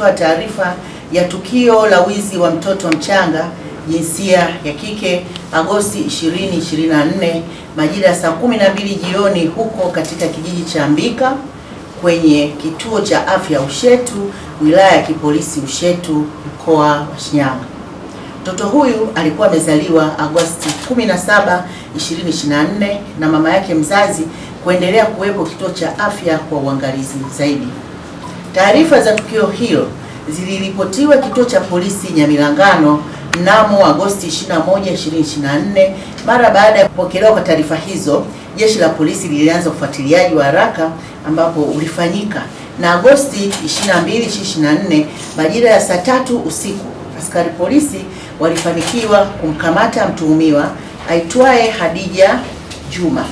kutoa taarifa ya tukio la wizi wa mtoto mchanga jinsia ya kike Agosti 2024 majira ya saa 12 jioni huko katika kijiji cha Mbika kwenye kituo cha afya Ushetu, wilaya ya kipolisi Ushetu, mkoa wa Shinyanga. Mtoto huyu alikuwa amezaliwa Agosti 17, 2024 na mama yake mzazi kuendelea kuwepo kituo cha afya kwa uangalizi zaidi. Taarifa za tukio hilo ziliripotiwa kituo cha polisi Nyamilangano mnamo Agosti 21, 2024. Mara baada ya kupokelewa kwa taarifa hizo, jeshi la polisi lilianza ufuatiliaji wa haraka ambapo ulifanyika na Agosti 22, 2024 majira ya saa tatu usiku askari polisi walifanikiwa kumkamata mtuhumiwa aitwaye Hadija Juma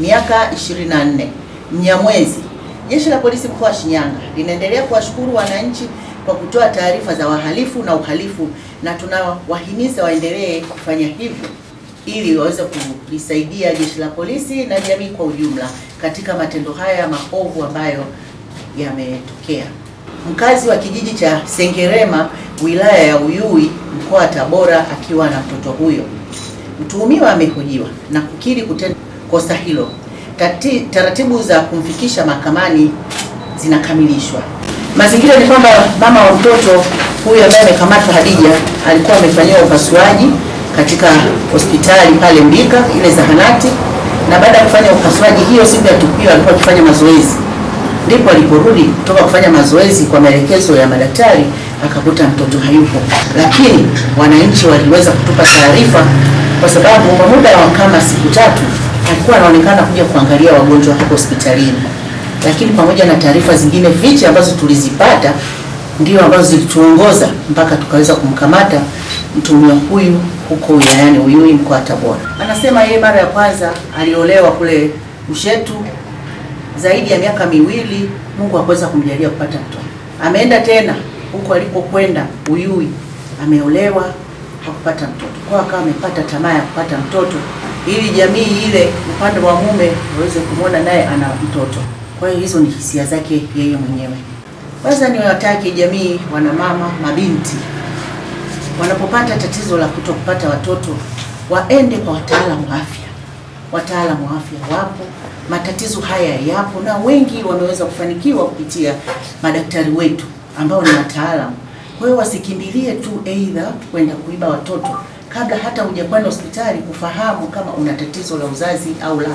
miaka 24 Mnyamwezi. Jeshi la polisi mkoa wa Shinyanga linaendelea kuwashukuru wananchi kwa kutoa taarifa za wahalifu na uhalifu, na tunawahimiza waendelee kufanya hivyo ili waweze kulisaidia jeshi la polisi na jamii kwa ujumla katika matendo haya maovu ambayo yametokea. Mkazi wa kijiji cha Sengerema wilaya ya Uyui mkoa wa Tabora akiwa na mtoto huyo. Mtuhumiwa amehojiwa na kukiri kutenda kosa hilo. Tati, taratibu za kumfikisha mahakamani zinakamilishwa. Mazingira ni kwamba mama wa mtoto huyu ambaye amekamatwa Hadija alikuwa amefanyiwa upasuaji katika hospitali pale Mbika ile zahanati, na baada ya kufanya upasuaji hiyo siku ya tukio alikuwa akifanya mazoezi, ndipo aliporudi kutoka kufanya mazoezi kwa maelekezo ya madaktari akakuta mtoto hayupo, lakini wananchi waliweza kutupa taarifa kwa sababu kwa muda wa kama siku tatu alikuwa anaonekana kuja kuangalia wagonjwa hapo hospitalini, lakini pamoja na taarifa zingine fiche ambazo tulizipata ndio ambazo zilituongoza mpaka tukaweza kumkamata mtuhumiwa huyu huko wilayani Uyui mkoa wa Tabora. Anasema yeye mara ya kwanza aliolewa kule Ushetu zaidi ya miaka miwili, Mungu hakuweza kumjalia kupata mtoto. Ameenda tena huko alipokwenda Uyui, ameolewa hakupata mtoto, kwa akawa amepata tamaa ya kupata mtoto ili jamii ile upande wa mume waweze kumwona naye ana mtoto. Kwa hiyo hizo ni hisia zake yeye mwenyewe. Kwanza ni watake jamii, wanamama, mabinti wanapopata tatizo la kutokupata watoto waende kwa wataalamu wa afya. Wataalamu wa afya wapo, matatizo haya yapo, na wengi wameweza kufanikiwa kupitia madaktari wetu ambao ni wataalamu. Kwa hiyo wasikimbilie tu aidha kwenda kuiba watoto kabla hata hujakwenda hospitali kufahamu kama una tatizo la uzazi au la.